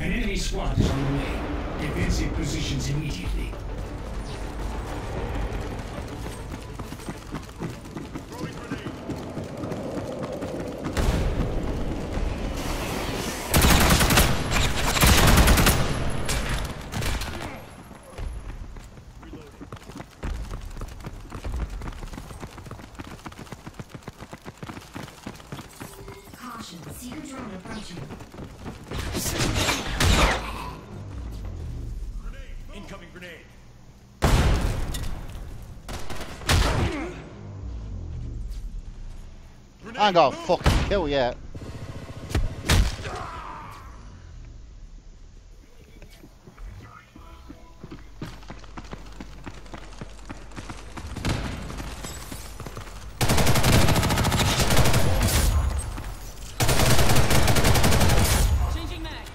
An enemy squad is on the way. Defensive positions immediately. I ain't got a fucking kill yet.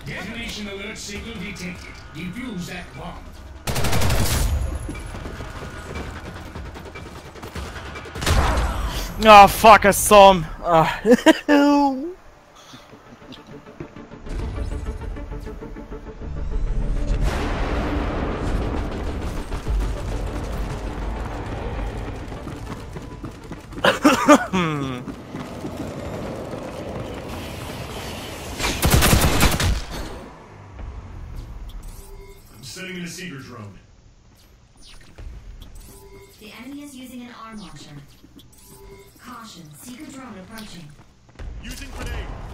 Detonation alert signal detected. Defuse that bomb. Oh fuck, I saw him. Ah. I'm sending in a seeker drone. The enemy is using an arm launcher. Caution, Seeker drone approaching. Using grenade.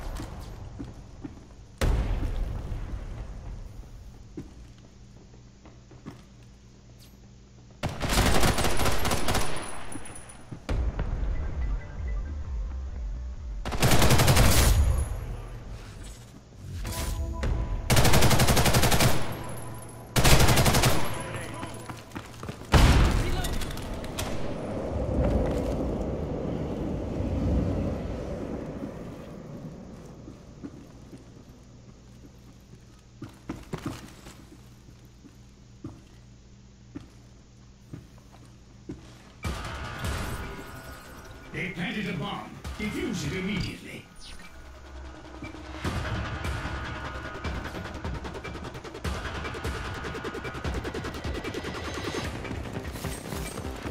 A bomb. Defuse it immediately.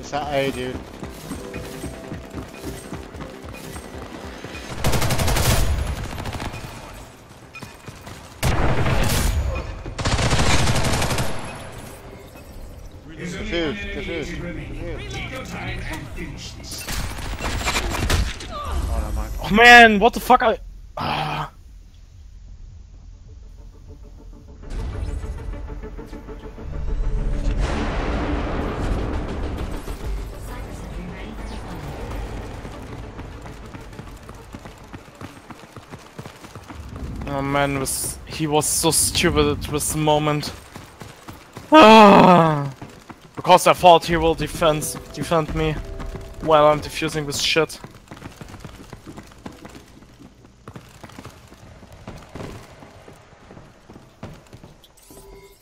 It's that A, dude. Defuse, defuse, agent defuse. Take your time and finish this. Oh, man, what the fuck? I. Ah. Oh man, was he was so stupid at this moment. Ah. Because I thought he will defend defend me while I'm defusing this shit.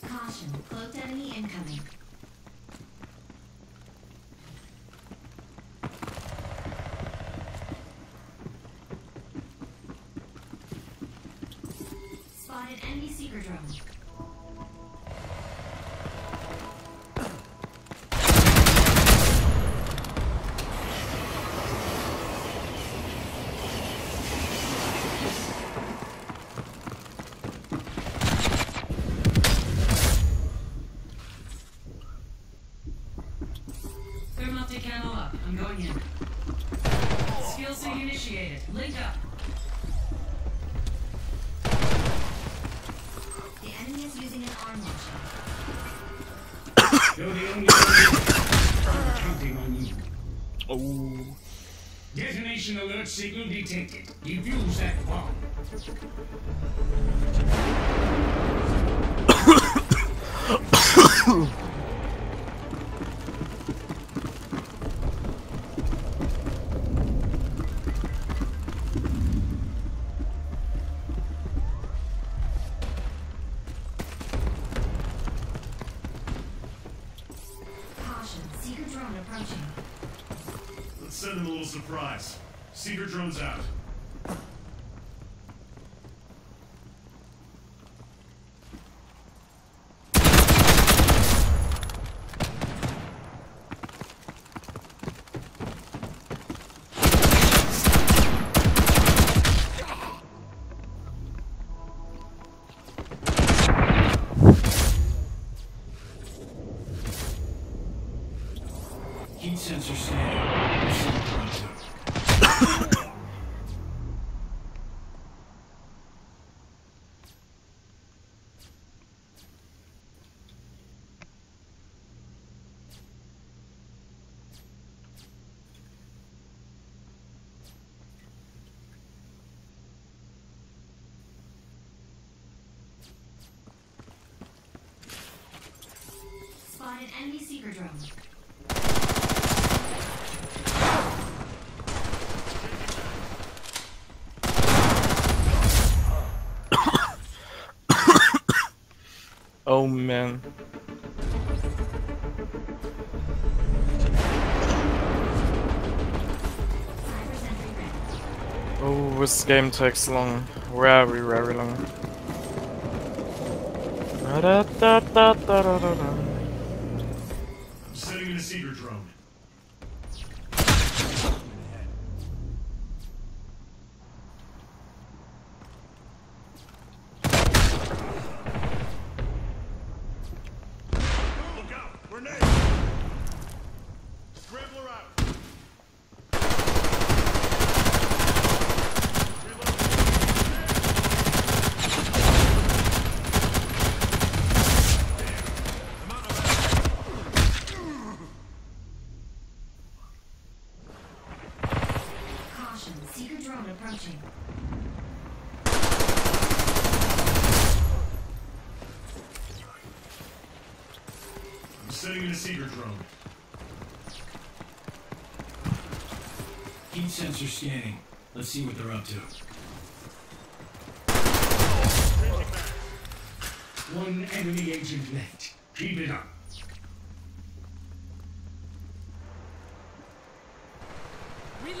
Caution, cloaked enemy incoming. Spotted enemy seeker drone. You're the only one counting on you. Oh. Detonation alert signal detected. Defuse that bomb. Caution, send them a little surprise. Seeker drone's out. Enemy seeker drone. Oh man. Cyber sentry ready. Oh, this game takes long. Very, very long. Da-da-da-da-da-da-da. I'm in drone. Look out! Grenade! Scrambler out! Caution, seeker drone approaching. I'm in a seeker drone. Heat sensor scanning. Let's see what they're up to. One enemy agent left. Keep it up. Great